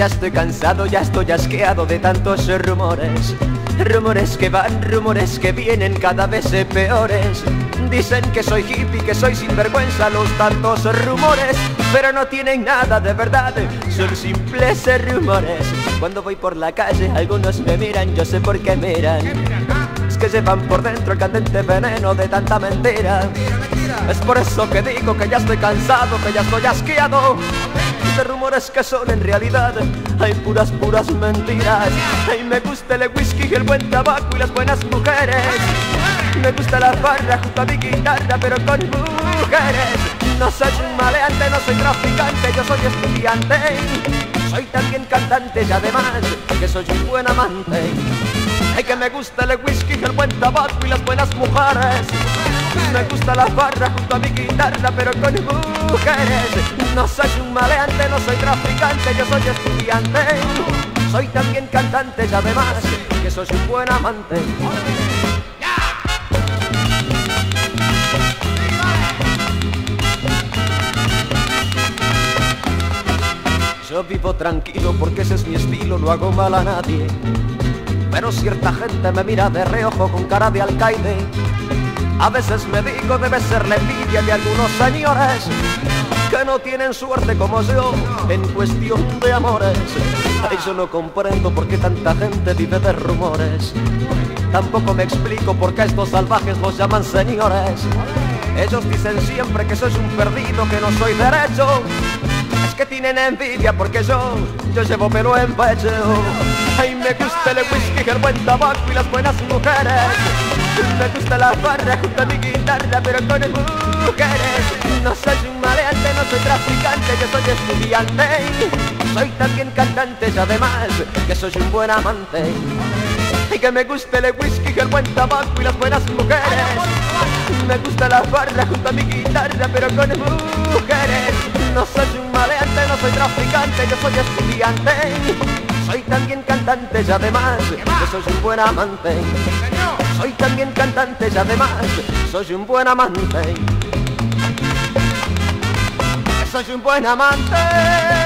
Ya estoy cansado, ya estoy asqueado de tantos rumores. Rumores que van, rumores que vienen cada vez peores. Dicen que soy hippie, que soy sinvergüenza los tantos rumores. Pero no tienen nada de verdad, son simples rumores. Cuando voy por la calle algunos me miran, yo sé por qué miran. Es que llevan por dentro el candente veneno de tanta mentira. Es por eso que digo que ya estoy cansado, que ya estoy asqueado de rumores que son en realidad. Hay puras, puras mentiras. Ay, me gusta el whisky, el buen tabaco y las buenas mujeres. Me gusta la farra junto a mi guitarra pero con mujeres. No soy un maleante, no soy traficante, yo soy estudiante. Soy también cantante y además que soy un buen amante. Ay, que me gusta el whisky, el buen tabaco y las buenas mujeres me gusta la farra junto a mi guitarra, pero con mujeres. No soy un maleante, no soy traficante, yo soy estudiante. Soy también cantante y además que soy un buen amante. Yo vivo tranquilo porque ese es mi estilo, no hago mal a nadie. Pero cierta gente me mira de reojo con cara de alcaide a veces me digo debe ser la envidia de algunos señores que no tienen suerte como yo en cuestión de amores. Ay, yo no comprendo por qué tanta gente vive de rumores. Tampoco me explico por qué estos salvajes los llaman señores. Ellos dicen siempre que soy un perdido, que no soy derecho. Es que tienen envidia porque yo, yo llevo pelo en pecho. Ay, me gusta el whisky, el buen tabaco y las buenas mujeres. Me gusta la barra junto a mi guitarra, pero con mujeres. No soy un maleante, no soy traficante, yo soy estudiante. Soy también cantante y además que soy un buen amante. Y que me guste el whisky, el buen tabaco y las buenas mujeres. Me gusta la barra junto a mi guitarra, pero con mujeres. No soy un maleante, no soy traficante, yo soy estudiante. Soy también cantante y además que soy un buen amante. Soy también cantante y además soy un buen amante. Soy un buen amante.